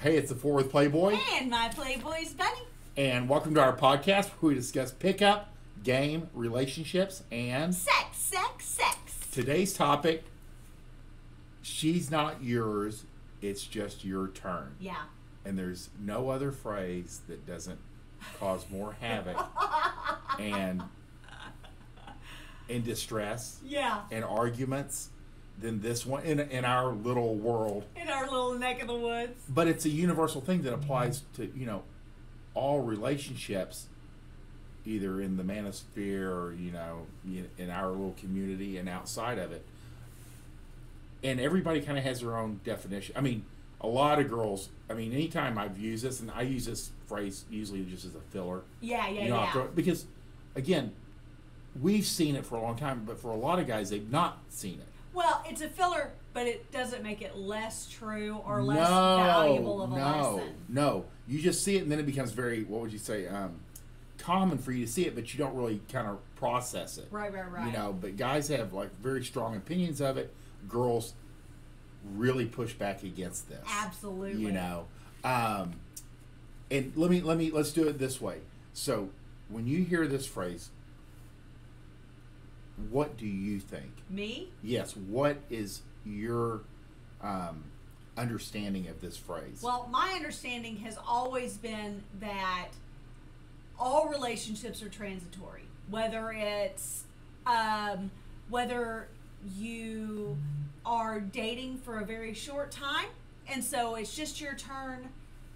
Hey, it's the Fort Worth Playboy, And my Playboy's bunny. and welcome to our podcast where we discuss pickup, game, relationships, and Sex, sex, sex. today's topic she's not yours, it's just your turn. Yeah. And there's no other phrase that doesn't cause more havoc and and distress Yeah. and arguments than this one in, in our little world. In our little neck of the woods. But it's a universal thing that applies to, you know, all relationships, either in the manosphere or, you know, in our little community and outside of it. And everybody kind of has their own definition. I mean, a lot of girls, I mean, anytime I've used this, and I use this phrase usually just as a filler, Yeah, yeah, you know, yeah. throw- because, again, we've seen it for a long time, but for a lot of guys, they've not seen it. Well, it's a filler, but it doesn't make it less true or less no, valuable of a no, lesson. No, you just see it, and then it becomes very what would you say, um, common for you to see it, but you don't really kind of process it. Right, right, right. You know, but guys have like very strong opinions of it. Girls really push back against this. Absolutely. You know, um, and let me let me let's do it this way. So when you hear this phrase, what do you think? Me? Yes, what is your um, understanding of this phrase? Well, my understanding has always been that all relationships are transitory. Whether it's um, whether you are dating for a very short time, and so it's just your turn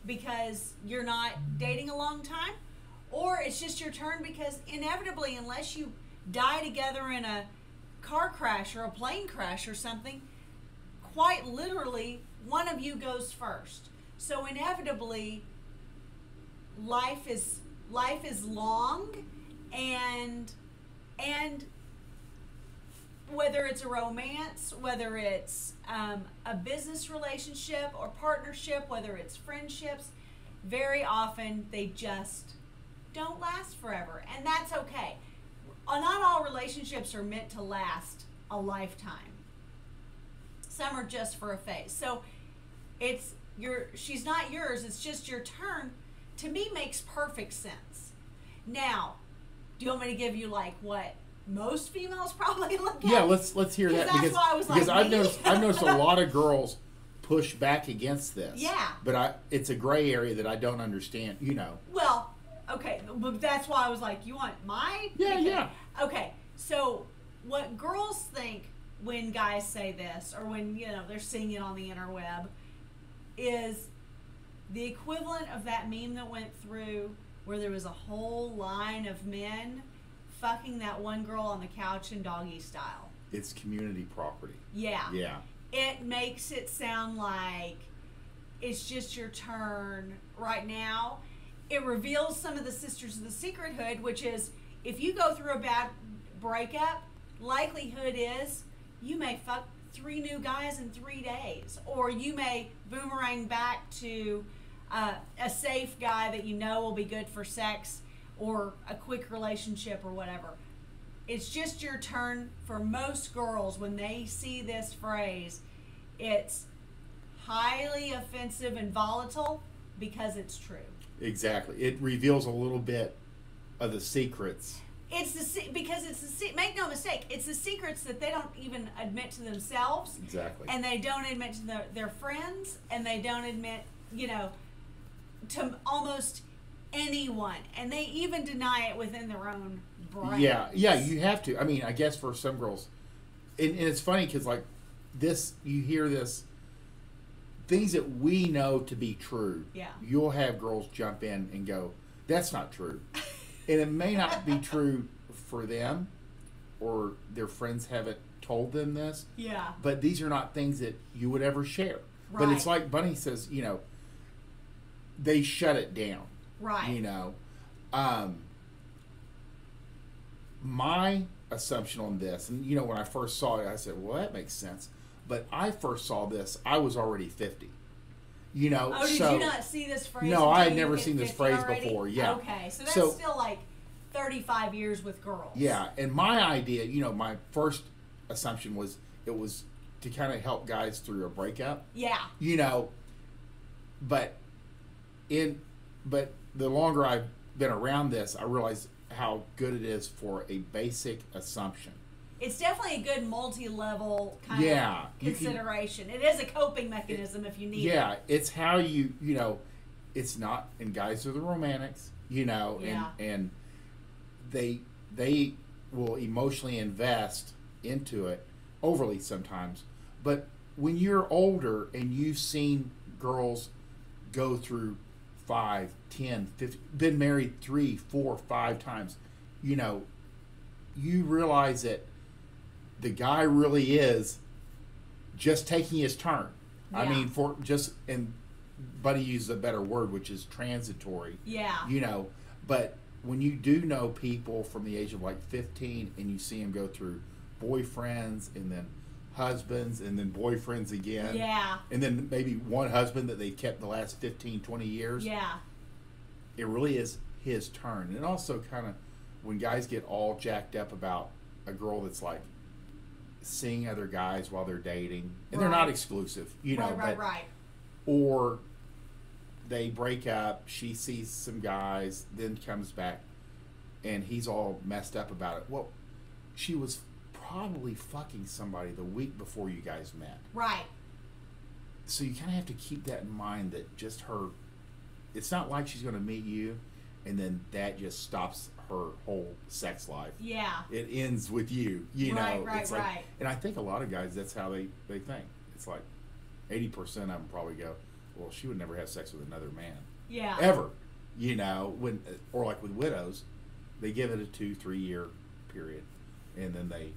because you're not dating a long time, or it's just your turn because inevitably, unless you die together in a car crash or a plane crash or something, quite literally one of you goes first. So inevitably life is life is long and and whether it's a romance whether it's um, a business relationship or partnership whether it's friendships very often they just don't last forever. And that's okay Uh, not all relationships are meant to last a lifetime some are just for a phase. So it's your she's not yours, it's just your turn. To me makes perfect sense. Now, do you want me to give you like what most females probably look at? yeah, let's let's hear that that's because why I was because like, I've noticed I've noticed a lot of girls push back against this. Yeah. but I it's a gray area that I don't understand. You know, Well, okay, but that's why I was like, you want my Yeah, because- yeah. Okay, so what girls think when guys say this, or when you know they're seeing it on the interweb, is the equivalent of that meme that went through where there was a whole line of men fucking that one girl on the couch in doggy style. it's community property. Yeah Yeah, it makes it sound like it's just your turn right now. It reveals some of the Sisters of the Secret Hood, which is if you go through a bad breakup, likelihood is you may fuck three new guys in three days, or you may boomerang back to uh, a safe guy that you know will be good for sex or a quick relationship or whatever. It's just your turn for most girls when they see this phrase. It's highly offensive and volatile because it's true exactly. It reveals a little bit of the secrets. it's the se- because it's the se- make no mistake it's the secrets that they don't even admit to themselves Exactly. and they don't admit to their, their friends and they don't admit you know to almost anyone and they even deny it within their own brain Yeah, yeah, you have to. I mean, I guess for some girls, and, and it's funny because like this, you hear this things that we know to be true. Yeah. you'll have girls jump in and go, "That's not true," and it may not be true for them, or their friends haven't told them this. yeah But these are not things that you would ever share. But it's like Bunny says, you know, they shut it down right you know um my assumption on this and you know when i first saw it i said well that makes sense but i first saw this i was already 50 you know Oh, did so you not see this phrase? No, I had never seen this phrase already? before, yeah. Okay, so that's So- still like 35 years with girls. yeah and my idea you know my first assumption was it was to kind of help guys through a breakup Yeah. you know but in but the longer I've been around this, I realize how good it is for a basic assumption. It's definitely a good multi-level kind Yeah, of you can- consideration. it is a coping mechanism if you need Yeah, it. Yeah, it's how you you know, it's not and guys are the romantics, you know, Yeah. and and they they will emotionally invest into it overly sometimes. But when you're older and you've seen girls go through five, ten, fifty, been married three, four, five times, you know, you realize that the guy really is just taking his turn. I mean, for just and Bunny uses a better word, which is transitory. Yeah. You know, but when you do know people from the age of like 15 and you see them go through boyfriends and then husbands and then boyfriends again. yeah. And then maybe one husband that they've kept the last 15, 20 years. Yeah. It really is his turn. And also, kind of, when guys get all jacked up about a girl that's like seeing other guys while they're dating, and they're not exclusive, you know, right, right, but right. or they break up she sees some guys then comes back and he's all messed up about it well she was probably fucking somebody the week before you guys met Right. so you kind of have to keep that in mind that just her it's not like she's going to meet you and then that just stops her whole sex life Yeah. it ends with you you Right, know right, it's like right. and i think a lot of guys that's how they they think it's like 80% of them probably go well she would never have sex with another man Yeah. ever you know when or like with widows they give it a two three year period and then they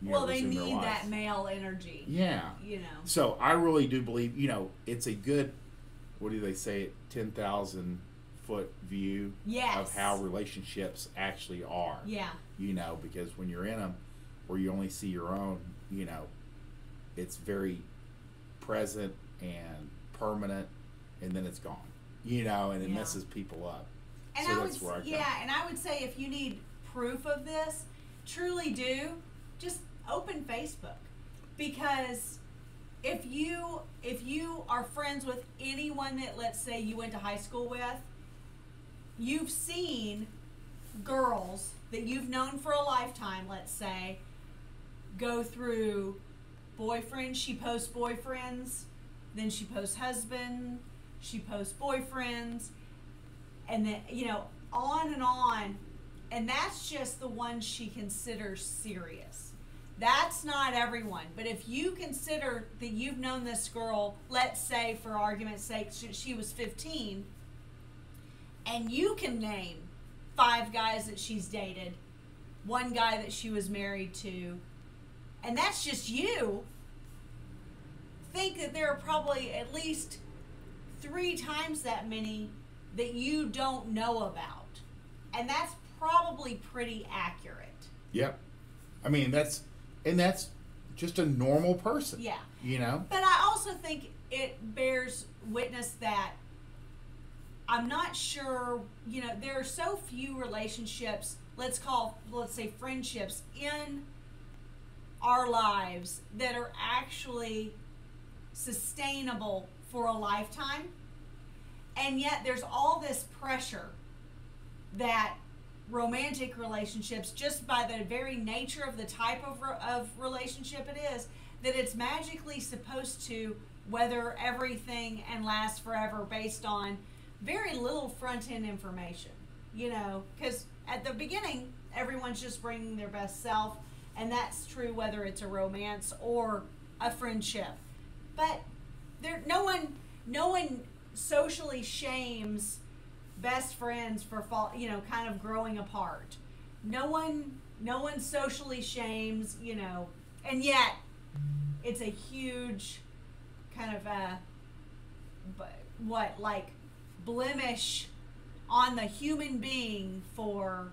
well, they need that male energy. yeah You know. so i really do believe you know it's a good what do they say 10000 foot view Yes. of how relationships actually are Yeah. you know, because when you're in them, where you only see your own, you know, it's very present and permanent, and then it's gone, you know, and it Yeah. messes people up. And so I would, that's where I yeah, and I would say if you need proof of this, truly do, just open Facebook, because if you if you are friends with anyone that let's say you went to high school with, you've seen girls that you've known for a lifetime, let's say, go through boyfriends. She posts boyfriends, then she posts husband, she posts boyfriends, and then you know on and on and that's just the one she considers serious that's not everyone but if you consider that you've known this girl let's say for argument's sake she, she was 15 and you can name five guys that she's dated one guy that she was married to and that's just you think that there are probably at least three times that many that you don't know about. And that's probably pretty accurate. Yep. I mean, that's and that's just a normal person. Yeah. You know. But I also think it bears witness that I'm not sure, you know, there are so few relationships, let's call, let's say friendships in our lives that are actually sustainable for a lifetime. And yet there's all this pressure that romantic relationships, just by the very nature of the type of, of relationship it is, that it's magically supposed to weather everything and last forever based on very little front end information. You know, because at the beginning, everyone's just bringing their best self, and that's true whether it's a romance or a friendship. But there, no one, no one socially shames best friends for fall, you know, kind of growing apart. No one, no one socially shames, you know, and yet it's a huge kind of uh, a, but what like blemish on the human being for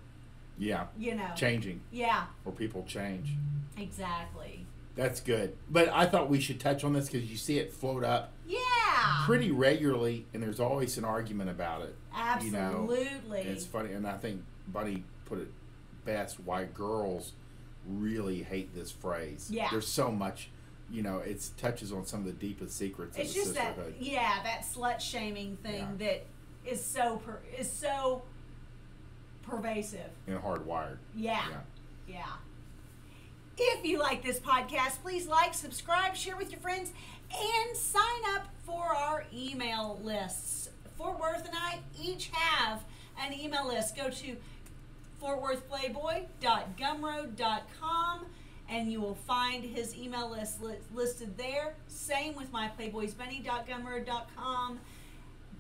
Yeah. you know, Changing yeah, or people change. exactly, That's good. But I thought we should touch on this because you see it float up yeah, pretty regularly, and there's always an argument about it. you know, absolutely, It's funny, and I think Bunny put it best why girls really hate this phrase. Yeah. There's so much you know, it touches on some of the deepest secrets It's of the just that, yeah, that slut shaming thing Yeah. that is so per, is so pervasive. and hardwired. Yeah. Yeah. Yeah. If you like this podcast, please like, subscribe, share with your friends, and sign up for our email lists. Fort Worth and I each have an email list. Go to fortworthplayboy.gumroad.com and you will find his email list li- listed there. Same with myplayboysbunny.gumroad.com.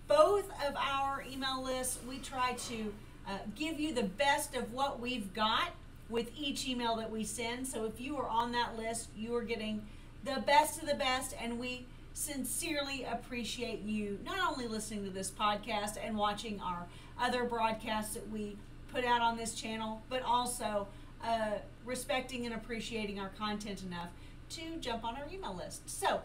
Both of our email lists, we try to uh, give you the best of what we've got with each email that we send. So if you are on that list, you are getting the best of the best, and we sincerely appreciate you not only listening to this podcast and watching our other broadcasts that we put out on this channel, but also uh, respecting and appreciating our content enough to jump on our email list. So,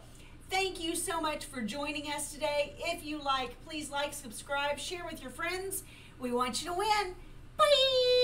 thank you so much for joining us today. If you like, please like, subscribe, share with your friends. We want you to win. Bye.